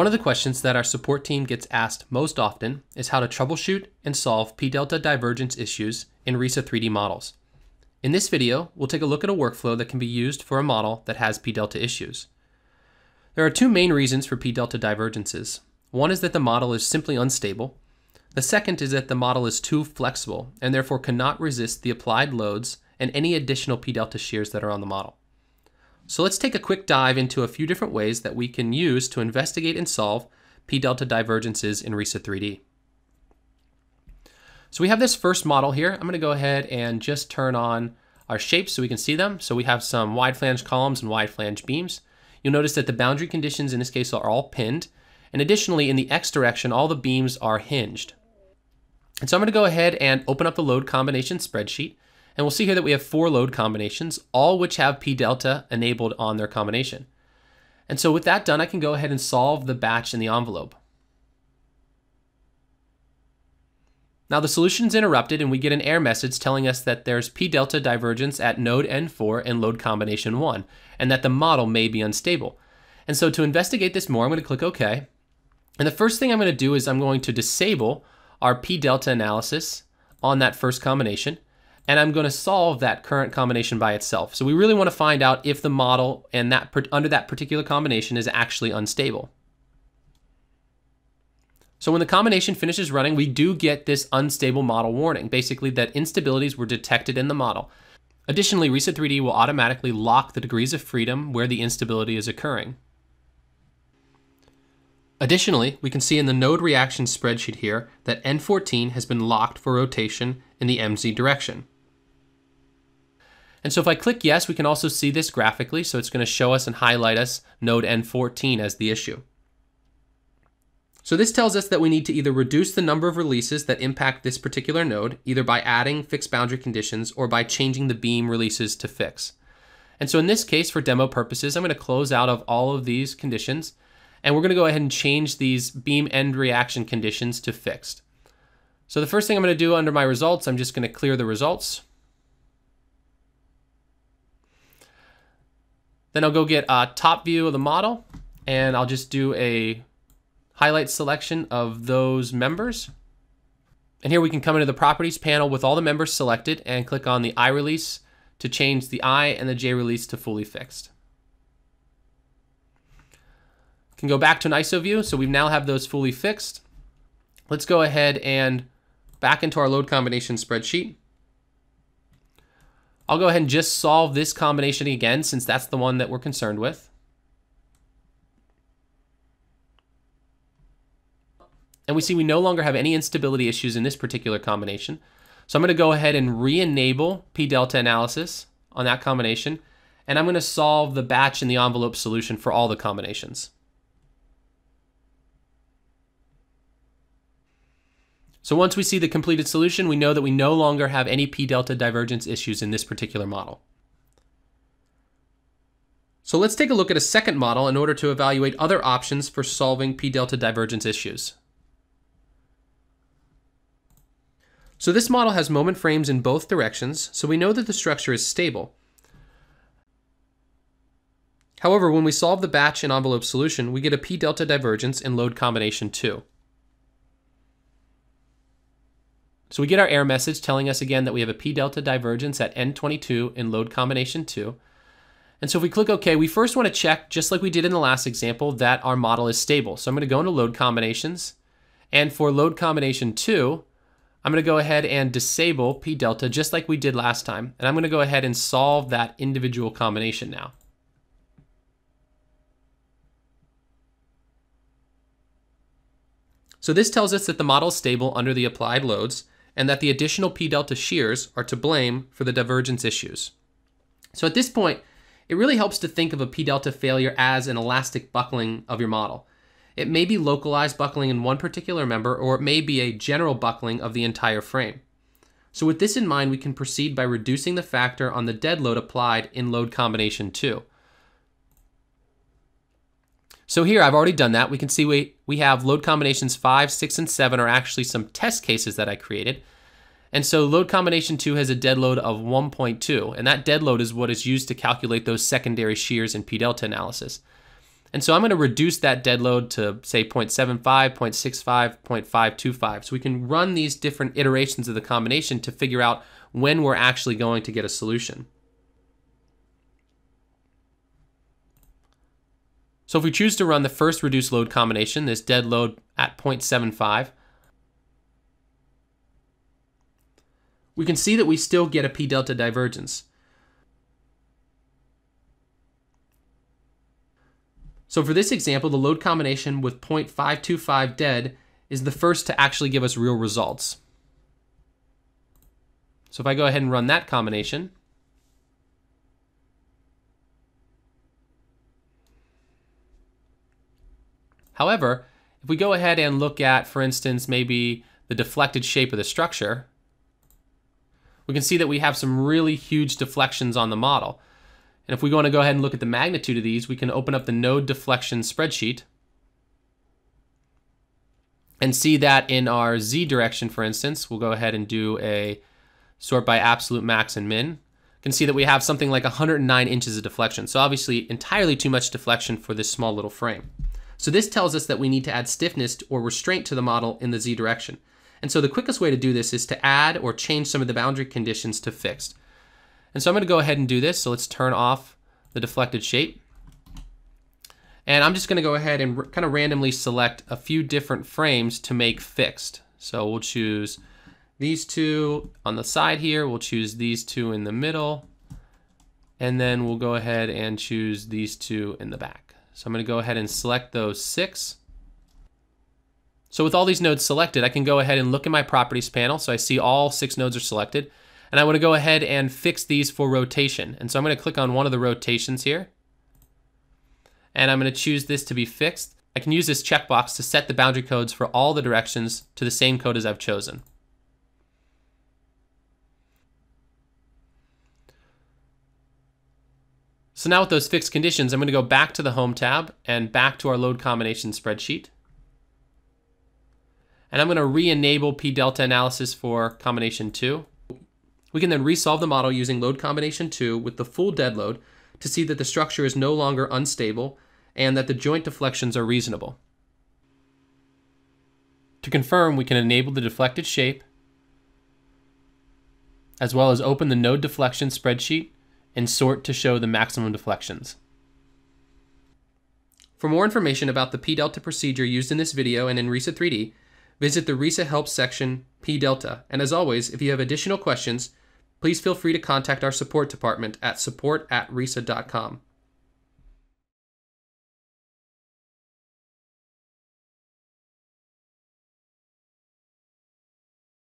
One of the questions that our support team gets asked most often is how to troubleshoot and solve p-delta divergence issues in RISA 3D models. In this video, we'll take a look at a workflow that can be used for a model that has p-delta issues. There are two main reasons for p-delta divergences. One is that the model is simply unstable. The second is that the model is too flexible and therefore cannot resist the applied loads and any additional p-delta shears that are on the model. So let's take a quick dive into a few different ways that we can use to investigate and solve p-delta divergences in RISA 3D. So we have this first model here. I'm going to go ahead and just turn on our shapes so we can see them. So we have some wide flange columns and wide flange beams. You'll notice that the boundary conditions in this case are all pinned. And additionally, in the X direction, all the beams are hinged. And so I'm going to go ahead and open up the load combination spreadsheet. And we'll see here that we have four load combinations, all which have p delta enabled on their combination. And so with that done, I can go ahead and solve the batch in the envelope. Now the solution's interrupted and we get an error message telling us that there's p delta divergence at node N4 and load combination 1, and that the model may be unstable. And so to investigate this more, I'm going to click OK. And the first thing I'm going to do is I'm going to disable our p delta analysis on that first combination, and I'm going to solve that current combination by itself. So we really want to find out if the model and that under that particular combination is actually unstable. So when the combination finishes running, we do get this unstable model warning, basically that instabilities were detected in the model. Additionally, RISA 3D will automatically lock the degrees of freedom where the instability is occurring. Additionally, we can see in the node reaction spreadsheet here that N14 has been locked for rotation in the MZ direction. And so if I click yes, we can also see this graphically, so it's going to show us and highlight us node N14 as the issue. So this tells us that we need to either reduce the number of releases that impact this particular node, either by adding fixed boundary conditions or by changing the beam releases to fix. And so in this case, for demo purposes, I'm going to close out of all of these conditions, and we're going to go ahead and change these beam end reaction conditions to fixed. So the first thing I'm going to do under my results, I'm just going to clear the results. Then I'll go get a top view of the model, and I'll just do a highlight selection of those members. And here we can come into the properties panel with all the members selected and click on the I release to change the I and the J release to fully fixed. Can go back to an ISO view. So we now have those fully fixed. Let's go ahead and back into our load combination spreadsheet. I'll go ahead and just solve this combination again since that's the one that we're concerned with. And we see we no longer have any instability issues in this particular combination. So I'm going to go ahead and re-enable p-delta analysis on that combination. And I'm going to solve the batch in the envelope solution for all the combinations. So once we see the completed solution, we know that we no longer have any p-delta divergence issues in this particular model. So let's take a look at a second model in order to evaluate other options for solving p-delta divergence issues. So this model has moment frames in both directions, so we know that the structure is stable. However, when we solve the batch and envelope solution, we get a p-delta divergence in load combination 2. So we get our error message telling us again that we have a p-delta divergence at N22 in load combination 2. And so if we click OK, we first want to check, just like we did in the last example, that our model is stable. So I'm going to go into load combinations. And for load combination 2, I'm going to go ahead and disable p delta just like we did last time. And I'm going to go ahead and solve that individual combination now. So this tells us that the model is stable under the applied loads and that the additional p delta shears are to blame for the divergence issues. So at this point, it really helps to think of a p delta failure as an elastic buckling of your model. It may be localized buckling in one particular member, or it may be a general buckling of the entire frame. So with this in mind, we can proceed by reducing the factor on the dead load applied in load combination 2. So here I've already done that. We can see we, we have load combinations 5, 6, and 7 are actually some test cases that I created. And so load combination 2 has a dead load of 1.2, and that dead load is what is used to calculate those secondary shears in p-delta analysis. And so I'm going to reduce that dead load to say 0.75, 0.65, 0.525. So we can run these different iterations of the combination to figure out when we're actually going to get a solution. So if we choose to run the first reduced load combination, this dead load at 0.75, we can see that we still get a p delta divergence. So for this example, the load combination with 0.525 dead is the first to actually give us real results. So if I go ahead and run that combination, However, if we go ahead and look at, for instance, maybe the deflected shape of the structure, we can see that we have some really huge deflections on the model. And if we want to go ahead and look at the magnitude of these, we can open up the node deflection spreadsheet and see that in our z direction, for instance, we'll go ahead and do a sort by absolute max and min. You can see that we have something like 109 inches of deflection. So obviously entirely too much deflection for this small little frame. So this tells us that we need to add stiffness or restraint to the model in the z direction. And so the quickest way to do this is to add or change some of the boundary conditions to fixed. And so I'm going to go ahead and do this. So let's turn off the deflected shape. And I'm just going to go ahead and kind of randomly select a few different frames to make fixed. So we'll choose these two on the side here. We'll choose these two in the middle. And then we'll go ahead and choose these two in the back. So I'm going to go ahead and select those six. So with all these nodes selected, I can go ahead and look in my properties panel. So I see all six nodes are selected. And I want to go ahead and fix these for rotation. And so I'm going to click on one of the rotations here. And I'm going to choose this to be fixed. I can use this checkbox to set the boundary codes for all the directions to the same code as I've chosen. So now with those fixed conditions, I'm going to go back to the Home tab and back to our load combination spreadsheet. And I'm going to re-enable p-delta analysis for combination 2. We can then resolve the model using load combination 2 with the full dead load to see that the structure is no longer unstable and that the joint deflections are reasonable. To confirm, we can enable the deflected shape, as well as open the node deflection spreadsheet and sort to show the maximum deflections. For more information about the p-delta procedure used in this video and in RISA 3D, visit the RISA Help section p-delta. And as always, if you have additional questions, please feel free to contact our support department at support at risa.com.